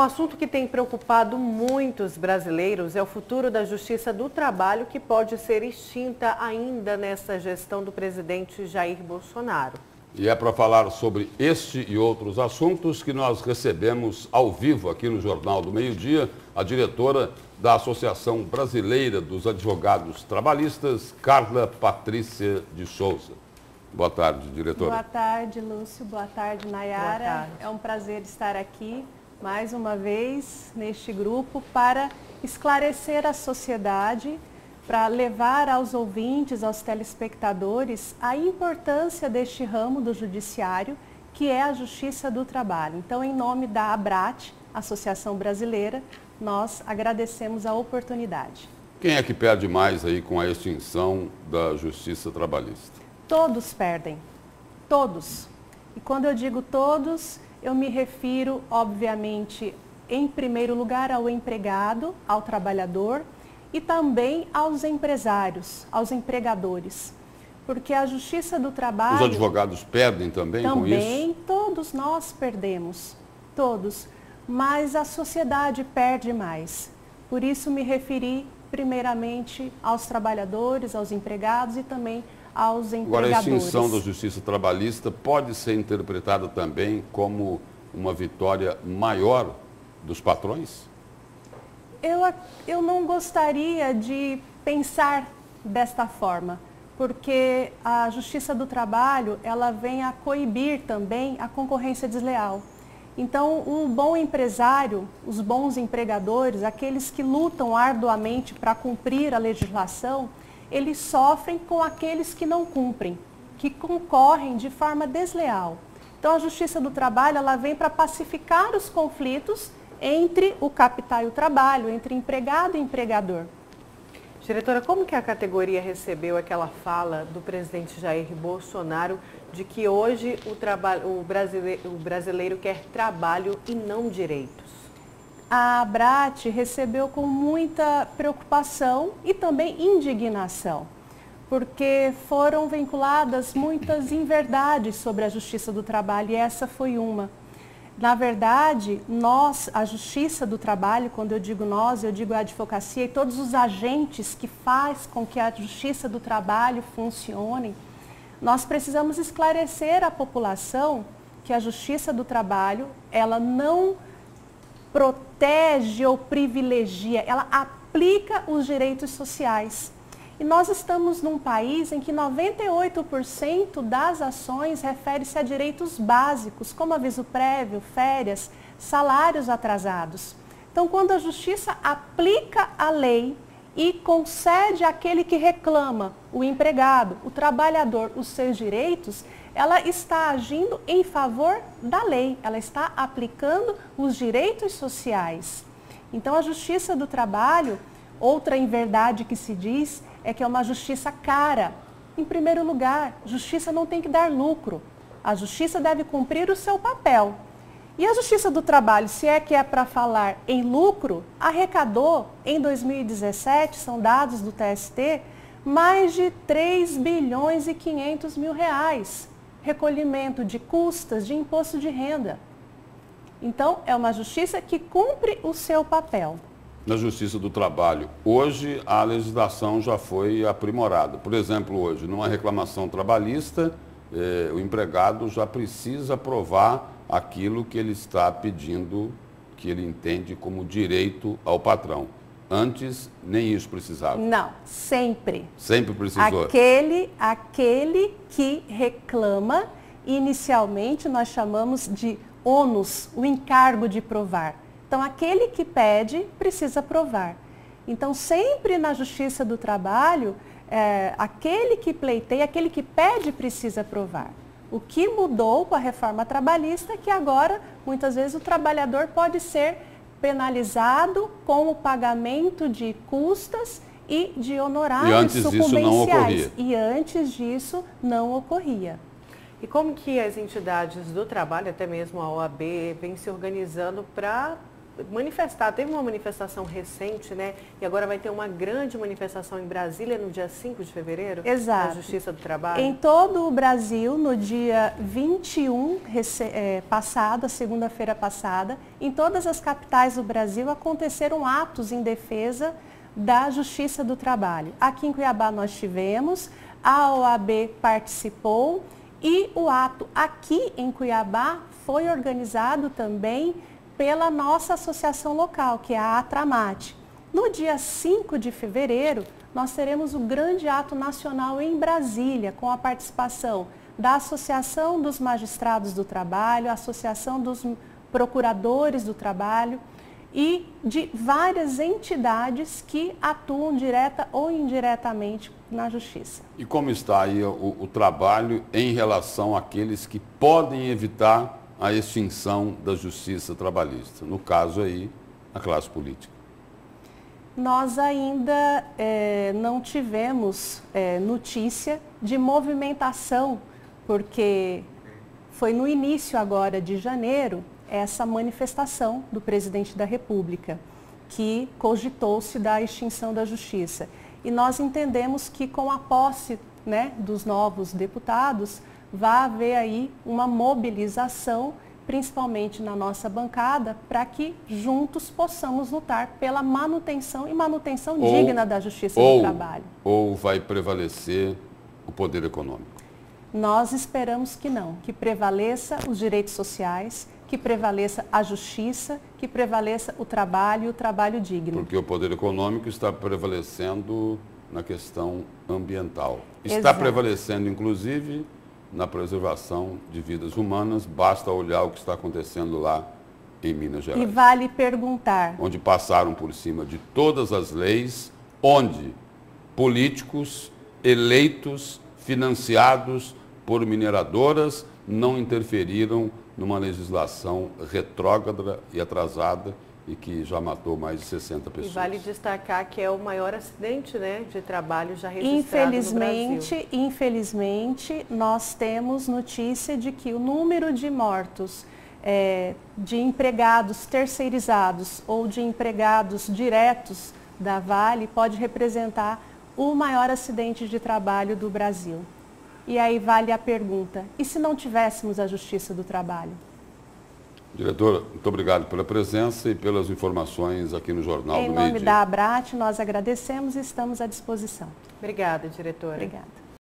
Um assunto que tem preocupado muitos brasileiros é o futuro da Justiça do Trabalho, que pode ser extinta ainda nessa gestão do presidente Jair Bolsonaro. E é para falar sobre este e outros assuntos que nós recebemos ao vivo aqui no Jornal do Meio Dia a diretora da Associação Brasileira dos Advogados Trabalhistas, Carla Patrícia de Souza. Boa tarde, diretora. Boa tarde, Lúcio. Boa tarde, Nayara. Boa tarde. É um prazer estar aqui mais uma vez neste grupo para esclarecer a sociedade, para levar aos ouvintes, aos telespectadores, a importância deste ramo do judiciário, que é a Justiça do Trabalho. Então, em nome da ABRAT, Associação Brasileira, nós agradecemos a oportunidade. Quem é que perde mais aí com a extinção da Justiça Trabalhista? Todos perdem. Todos. E quando eu digo todos, eu me refiro, obviamente, em primeiro lugar ao empregado, ao trabalhador e também aos empresários, aos empregadores. Porque a justiça do trabalho. Os advogados perdem também, também com isso? Também, todos nós perdemos. Todos. Mas a sociedade perde mais. Por isso me referi primeiramente aos trabalhadores, aos empregados e também aos empregadores. Agora, a extinção da justiça trabalhista pode ser interpretada também como uma vitória maior dos patrões? Eu, eu não gostaria de pensar desta forma, porque a justiça do trabalho, ela vem a coibir também a concorrência desleal. Então, o bom empresário, os bons empregadores, aqueles que lutam arduamente para cumprir a legislação, eles sofrem com aqueles que não cumprem, que concorrem de forma desleal. Então a Justiça do Trabalho ela vem para pacificar os conflitos entre o capital e o trabalho, entre empregado e empregador. Diretora, como que a categoria recebeu aquela fala do presidente Jair Bolsonaro de que hoje o, o, brasileiro, o brasileiro quer trabalho e não direitos? A Abrat recebeu com muita preocupação e também indignação, porque foram vinculadas muitas inverdades sobre a justiça do trabalho e essa foi uma. Na verdade, nós, a justiça do trabalho, quando eu digo nós, eu digo a advocacia e todos os agentes que faz com que a justiça do trabalho funcione, nós precisamos esclarecer à população que a justiça do trabalho, ela não protege ou privilegia, ela aplica os direitos sociais. E nós estamos num país em que 98% das ações refere-se a direitos básicos, como aviso prévio, férias, salários atrasados. Então, quando a justiça aplica a lei e concede àquele que reclama, o empregado, o trabalhador, os seus direitos, ela está agindo em favor da lei, ela está aplicando os direitos sociais. Então, a justiça do trabalho, outra inverdade que se diz, é que é uma justiça cara. Em primeiro lugar, justiça não tem que dar lucro. A justiça deve cumprir o seu papel. E a Justiça do Trabalho, se é que é para falar em lucro, arrecadou em 2017, são dados do TST, mais de 3 bilhões e 500 mil reais recolhimento de custas de imposto de renda. Então, é uma justiça que cumpre o seu papel. Na Justiça do Trabalho, hoje a legislação já foi aprimorada. Por exemplo, hoje, numa reclamação trabalhista, eh, o empregado já precisa provar aquilo que ele está pedindo, que ele entende como direito ao patrão. Antes, nem isso precisava. Não, sempre. Sempre precisou. Aquele, aquele que reclama, inicialmente nós chamamos de ônus, o encargo de provar. Então, aquele que pede, precisa provar. Então, sempre na justiça do trabalho, é, aquele que pleiteia, aquele que pede, precisa provar. O que mudou com a reforma trabalhista é que agora, muitas vezes, o trabalhador pode ser penalizado com o pagamento de custas e de honorários e antes sucumbenciais. Disso não ocorria. E antes disso não ocorria. E como que as entidades do trabalho, até mesmo a OAB, vem se organizando para manifestar. Teve uma manifestação recente, né? E agora vai ter uma grande manifestação em Brasília no dia 5 de fevereiro? Exato. Na Justiça do Trabalho? Em todo o Brasil, no dia 21 é, passado, a segunda-feira passada, em todas as capitais do Brasil aconteceram atos em defesa da Justiça do Trabalho. Aqui em Cuiabá nós tivemos, a OAB participou e o ato aqui em Cuiabá foi organizado também pela nossa associação local, que é a Atramate. No dia 5 de fevereiro, nós teremos o grande ato nacional em Brasília, com a participação da Associação dos Magistrados do Trabalho, Associação dos Procuradores do Trabalho e de várias entidades que atuam direta ou indiretamente na justiça. E como está aí o, o trabalho em relação àqueles que podem evitar a extinção da justiça trabalhista, no caso aí, a classe política? Nós ainda é, não tivemos é, notícia de movimentação, porque foi no início agora de janeiro essa manifestação do presidente da República, que cogitou-se da extinção da justiça. E nós entendemos que com a posse né, dos novos deputados, vai haver aí uma mobilização, principalmente na nossa bancada, para que juntos possamos lutar pela manutenção e manutenção ou, digna da justiça ou, do trabalho. Ou vai prevalecer o poder econômico? Nós esperamos que não, que prevaleça os direitos sociais, que prevaleça a justiça, que prevaleça o trabalho e o trabalho digno. Porque o poder econômico está prevalecendo na questão ambiental. Está Exato. prevalecendo, inclusive, na preservação de vidas humanas, basta olhar o que está acontecendo lá em Minas Gerais. E vale perguntar. Onde passaram por cima de todas as leis, onde políticos eleitos, financiados por mineradoras, não interferiram numa legislação retrógrada e atrasada e que já matou mais de 60 pessoas. E vale destacar que é o maior acidente né, de trabalho já registrado infelizmente, no Brasil. Infelizmente, nós temos notícia de que o número de mortos é, de empregados terceirizados ou de empregados diretos da Vale pode representar o maior acidente de trabalho do Brasil. E aí vale a pergunta, e se não tivéssemos a Justiça do Trabalho? Diretora, muito obrigado pela presença e pelas informações aqui no Jornal em do Meio Em nome da Abrat, nós agradecemos e estamos à disposição. Obrigada, diretora. Obrigada.